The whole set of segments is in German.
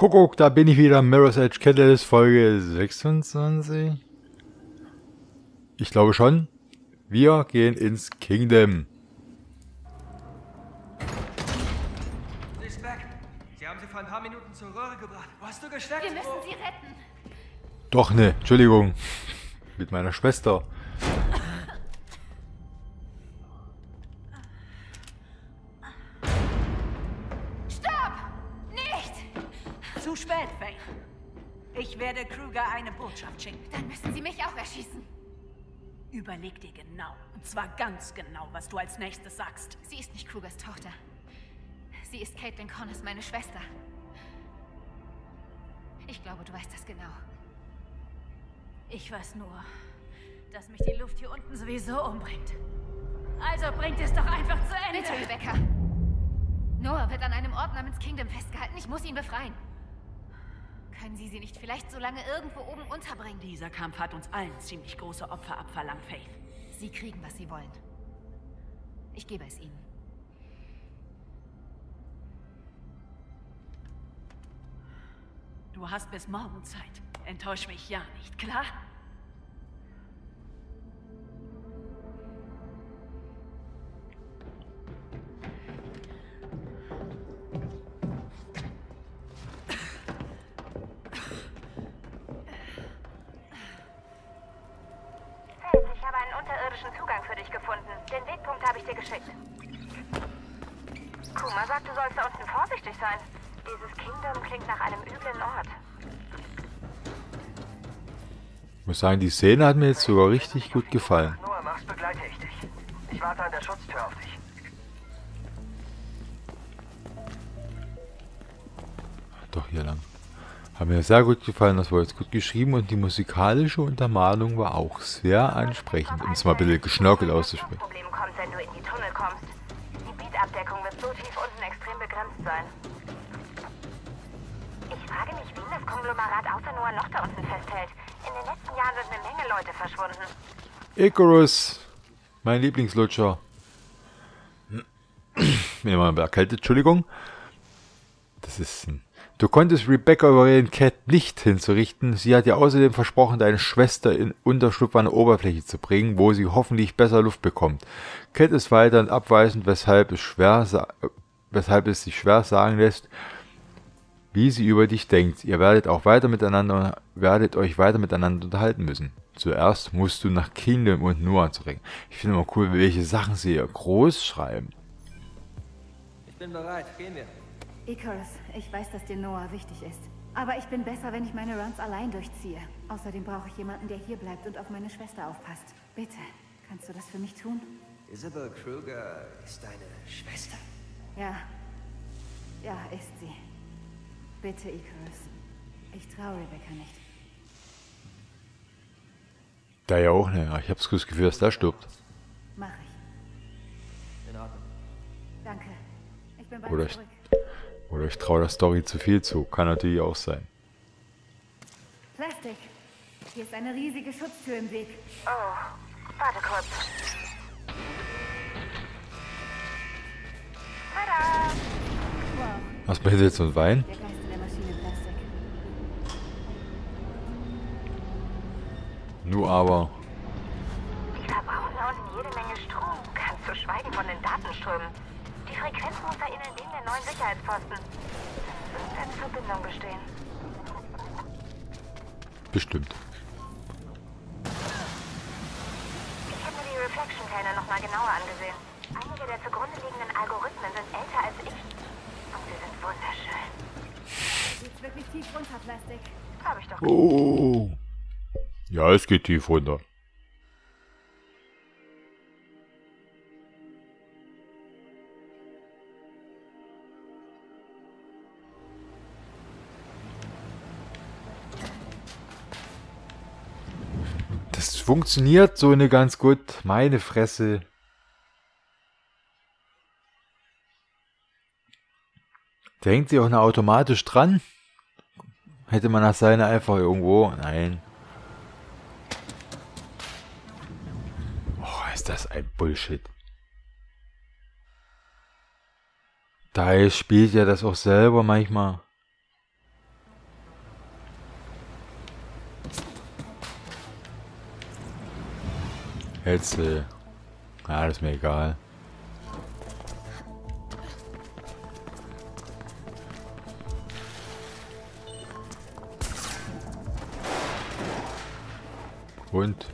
Kuckuck, da bin ich wieder. Mirror's Edge Catalyst Folge 26. Ich glaube schon. Wir gehen ins Kingdom. Weg. Sie haben sie vor ein paar Minuten zur Röhre gebracht. Wo hast du gesteckt? Wir müssen sie retten. Doch ne, Entschuldigung. Mit meiner Schwester. Spät, Faith. Ich werde Kruger eine Botschaft schicken. Dann müssen sie mich auch erschießen. Überleg dir genau, und zwar ganz genau, was du als nächstes sagst. Sie ist nicht Krugers Tochter. Sie ist Caitlin Connors, meine Schwester. Ich glaube, du weißt das genau. Ich weiß nur, dass mich die Luft hier unten sowieso umbringt. Also bringt es doch einfach zu Ende. Bitte, Rebecca. Noah wird an einem Ort namens Kingdom festgehalten. Ich muss ihn befreien. Können Sie sie nicht vielleicht so lange irgendwo oben unterbringen? Dieser Kampf hat uns allen ziemlich große Opfer abverlangt, Faith. Sie kriegen, was Sie wollen. Ich gebe es Ihnen. Du hast bis morgen Zeit. Enttäusch mich ja nicht, klar? Einen unterirdischen Zugang für dich gefunden. Den Wegpunkt habe ich dir geschickt. Kuma sagt, du sollst da unten vorsichtig sein. Dieses Kingdom klingt nach einem üblen Ort. Ich muss sagen, die Szene hat mir jetzt sogar richtig gut gefallen. Noah, machst begleite ich dich. Ich warte an der Schutztür auf dich. Hat mir sehr gut gefallen, das war jetzt gut geschrieben und die musikalische Untermalung war auch sehr ansprechend, um es mal ein bisschen geschnörkelt auszusprechen. Kommt, wenn du in die Tunnel kommst. Die Beatabdeckung wird so tief unten extrem begrenzt sein. Ich frage mich, wen das Konglomerat außer Noah noch da unten festhält. In den letzten Jahren sind eine Menge Leute verschwunden. Icarus, mein Lieblingslutscher. Bin immer erkältet, Entschuldigung. Das ist ein. Du konntest Rebecca überreden, Cat nicht hinzurichten. Sie hat dir außerdem versprochen, deine Schwester in Unterschlupf an die Oberfläche zu bringen, wo sie hoffentlich besser Luft bekommt. Cat ist weiterhin abweisend, weshalb es schwer, weshalb es sich schwer sagen lässt, wie sie über dich denkt. Ihr werdet auch weiter miteinander, werdet euch weiter miteinander unterhalten müssen. Zuerst musst du nach Kingdom und Noah zurück. Ich finde immer cool, welche Sachen sie hier groß schreiben. Ich bin bereit. Gehen wir. Icarus, ich weiß, dass dir Noah wichtig ist. Aber ich bin besser, wenn ich meine Runs allein durchziehe. Außerdem brauche ich jemanden, der hier bleibt und auf meine Schwester aufpasst. Bitte, kannst du das für mich tun? Isabel Kruger ist deine Schwester. Ja. Ja, ist sie. Bitte, Icarus. Ich traue Rebecca nicht. Da ja auch ne. Ich hab's das Gefühl, dass der stirbt. Mach ich. In Ordnung. Danke. Ich bin bald Oder ich- zurück. Oder ich traue der Story zu viel zu. Kann natürlich auch sein. Plastik. Hier ist eine riesige Schutztür im Weg. Oh, warte kurz. Tada! Wow, Was man jetzt und Wein? der Geist in der Maschine Plastik. Nur aber. Tief runter, Plastik? Habe ich doch Oh. Ja, es geht tief runter. Das funktioniert so eine ganz gut. Meine Fresse. Da hängt sie auch noch automatisch dran. Hätte man das Seil einfach irgendwo? Nein. Oh, ist das ein Bullshit. Da spielt ja das auch selber manchmal. Hetzel. Ja, das ist mir egal. Und?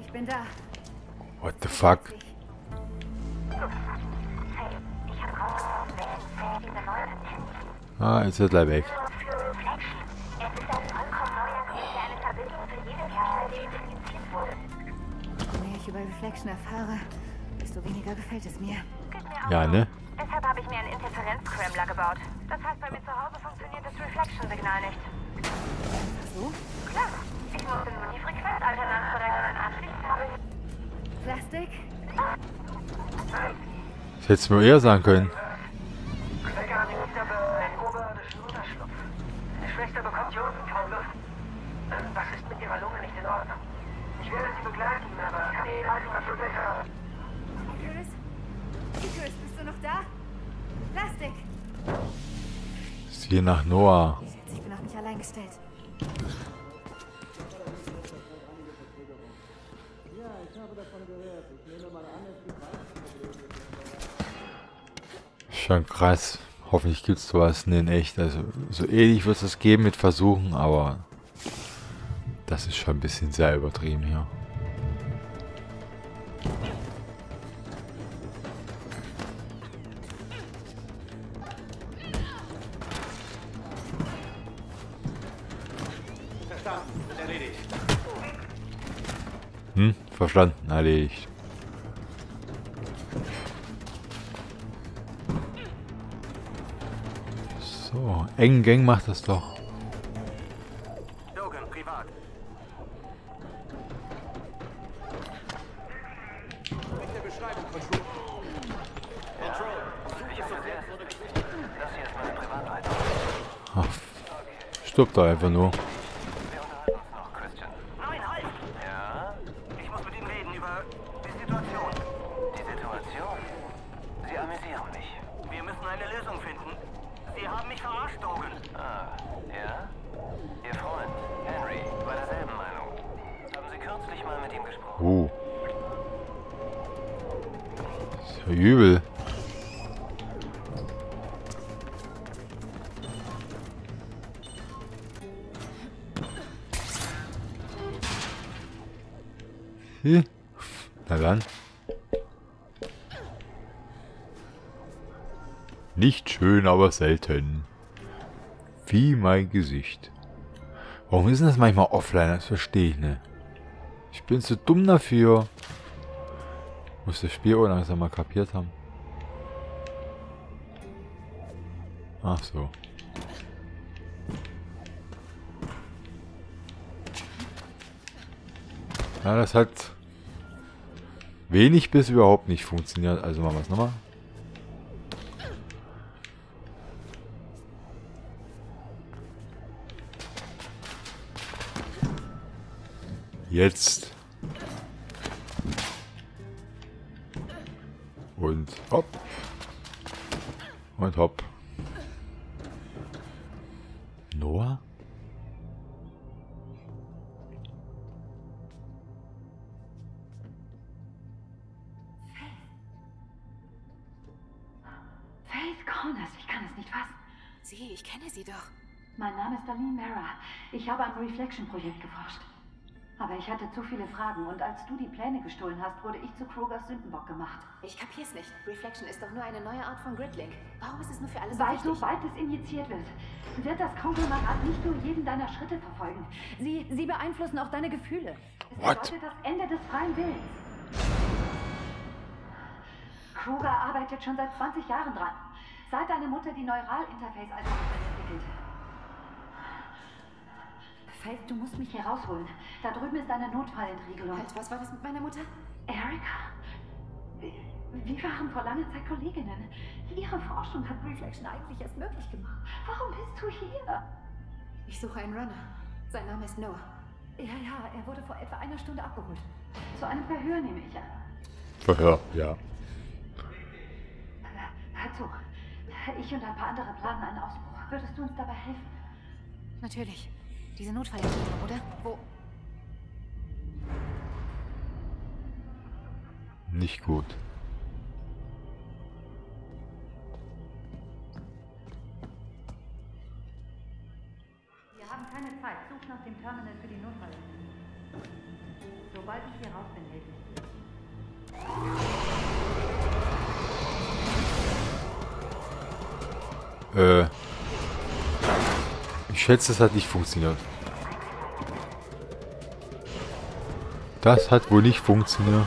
Ich bin da. What the fuck? Hey, ich habe rausgefunden, welchen Feld diese neue Patent Ah, jetzt ist er weg. für Reflection. Es ist ein vollkommen neuer Code, der eine Verbindung zu jedem Hersteller identifiziert wurde. Je mehr ich über Reflection erfahre, desto weniger gefällt es mir. Geht mir auch Ja, ne? Deshalb habe ich mir einen Interferenz-Scrambler gebaut. Das heißt, bei mir zu Hause funktioniert das Reflection-Signal nicht. Das hättest du mir eher sagen können. Becker hat Isabel einen oberirdischen Unterschlupf. Seine Schwester bekommt hier unten kaum Luft. Irgendwas ist mit ihrer Lunge nicht in Ordnung. Ich werde sie begleiten, aber kann ihnen manchmal für besser. Icarus? Icarus, bist du noch da? Plastik! Siehe nach Noah. Ich schätze, ich bin auf mich allein gestellt. Schon krass. Hoffentlich gibt es sowas in echt. Also so ähnlich wird es das geben mit Versuchen, aber das ist schon ein bisschen sehr übertrieben hier. Hm, verstanden, erledigt. So, eng Gang macht das doch. Logan, privat. Ach, stirbt doch einfach nur. Nein, halt! Ja? Ich muss mit Ihnen reden über die Situation. Die Situation? Sie amüsieren mich. Wir müssen eine Lösung finden. Sie haben mich verarscht, Logan. Ah, ja? Ihr Freund, Henry, war derselben Meinung. Haben Sie kürzlich mal mit ihm gesprochen? Uh. Ist ja übel. Hm. Na dann. Nicht schön, aber selten. Wie mein Gesicht. Warum ist denn das manchmal offline? Das verstehe ich nicht. Ich bin zu dumm dafür. Muss das Spiel auch langsam mal kapiert haben. Ach so. Ja, das hat wenig bis überhaupt nicht funktioniert. Also machen wir es nochmal. Jetzt. Und hopp. Und hopp. Noah? Faith Corners, ich kann es nicht fassen. Sie, ich kenne sie doch. Mein Name ist Darlene Mara. Ich habe am Reflection-Projekt geforscht. Aber ich hatte zu viele Fragen und als du die Pläne gestohlen hast, wurde ich zu Krogers Sündenbock gemacht. Ich kapier's nicht. Reflection ist doch nur eine neue Art von Gridlink. Warum ist es nur für alles Weil wichtig? sobald es injiziert wird, wird das Konglomerat nicht nur jeden deiner Schritte verfolgen. Sie, sie beeinflussen auch deine Gefühle. Es What? bedeutet das Ende des freien Willens. Kruger arbeitet schon seit 20 Jahren dran. Seit deine Mutter die Neuralinterface-Algorithmen entwickelte. Faith, du musst mich hier rausholen. Da drüben ist eine Notfallentriegelung. Halt, was war das mit meiner Mutter? Erika? Wir, waren vor langer Zeit Kolleginnen. Ihre Forschung hat Reflection eigentlich erst möglich gemacht. Warum bist du hier? Ich suche einen Runner. Sein Name ist Noah. Ja, ja, er wurde vor etwa einer Stunde abgeholt. Zu einem Verhör nehme ich an. Verhör, ja. Hör zu. Ich und ein paar andere planen einen Ausbruch. Würdest du uns dabei helfen? Natürlich. Diese Notfallerklärung, oder? Wo? Nicht gut. Wir haben keine Zeit. Such nach dem Terminal für die Notfallhilfe. Sobald ich hier raus bin, helfe ich dir. Äh. Ich schätze, es hat nicht funktioniert. Das hat wohl nicht funktioniert.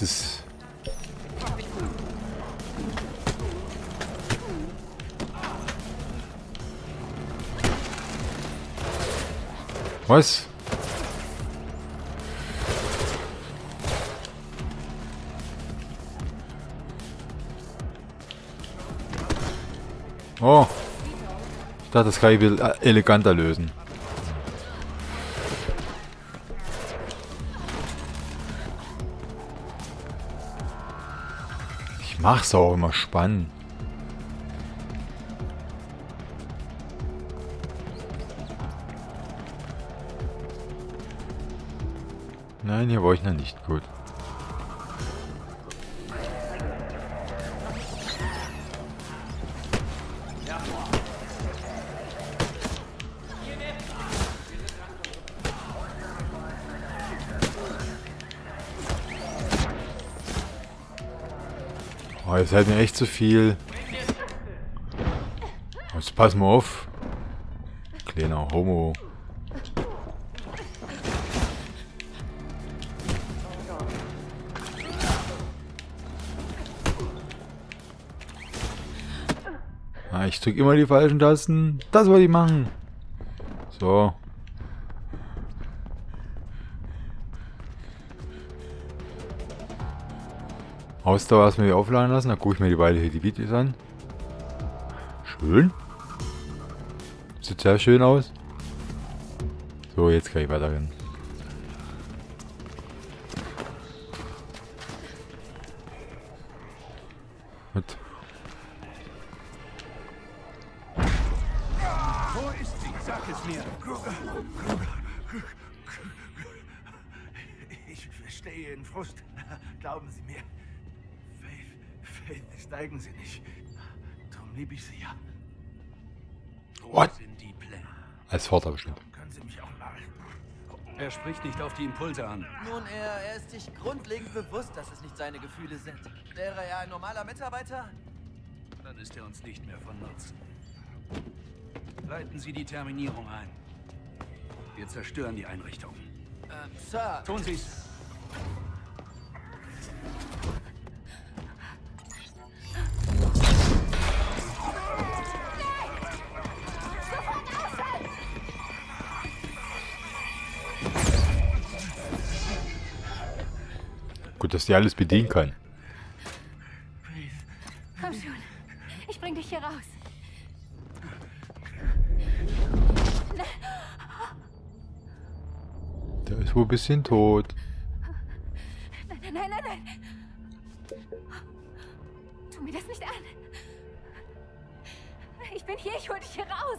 Das. Was? Oh. Ich dachte, das kann ich eleganter lösen. Mach's auch immer spannend. Nein, hier war ich noch nicht gut. Oh, jetzt halt mir echt zu viel. Jetzt pass mal auf. Kleiner Homo. Ah, ich drück immer die falschen Tasten. Das wollte ich machen. So. Ausdauer erstmal wieder aufladen lassen. Dann gucke ich mir die beiden hier die Videos an. Schön. Sieht sehr schön aus. So, jetzt kann ich weitergehen. Gut. Wo ist sie? Sag es mir. Ich verstehe Ihren Frust. Glauben Sie mir. Faith, Faith ist eigen sie nicht. Darum liebe ich sie ja. What? sind die Pläne? Als Vater bestimmt. Können Sie mich auch mal... Er spricht nicht auf die Impulse an. Nun, er, er ist sich grundlegend bewusst, dass es nicht seine Gefühle sind. Wäre er ein normaler Mitarbeiter? Dann ist er uns nicht mehr von Nutzen. Leiten Sie die Terminierung ein. Wir zerstören die Einrichtung. Ähm, Sir, Tun Sie's. Dass die alles bedienen kann. Komm schon. Ich bring dich hier raus. Der ist wohl ein bisschen tot. Nein, nein, nein, nein, nein. Tu mir das nicht an. Ich bin hier, ich hol dich hier raus.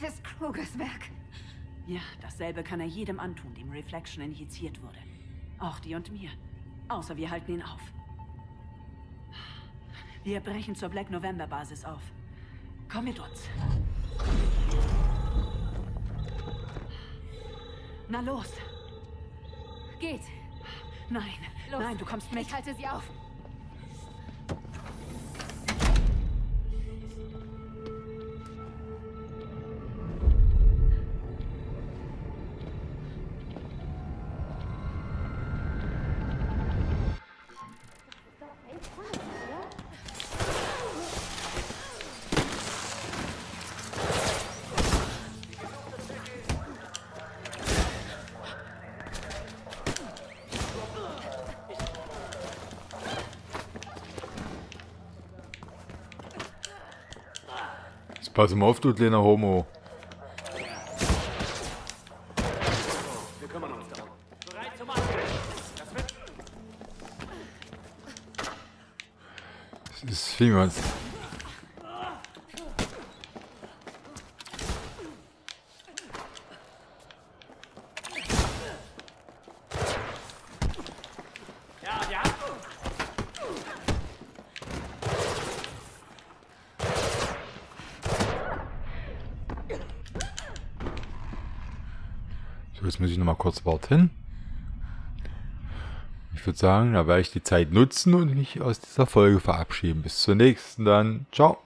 Das ist Krugers Werk. Ja, dasselbe kann er jedem antun, dem Reflection injiziert wurde. Auch die und mir. Außer wir halten ihn auf. Wir brechen zur Black November Basis auf. Komm mit uns. Na los. Geht. Nein, Los. nein, du kommst mit. Ich halte sie auf. Pass mal auf, du kleiner Homo. Das ist Fingers. So, jetzt muss ich noch mal kurz warten. Ich würde sagen, da werde ich die Zeit nutzen und mich aus dieser Folge verabschieden. Bis zur nächsten dann. Ciao.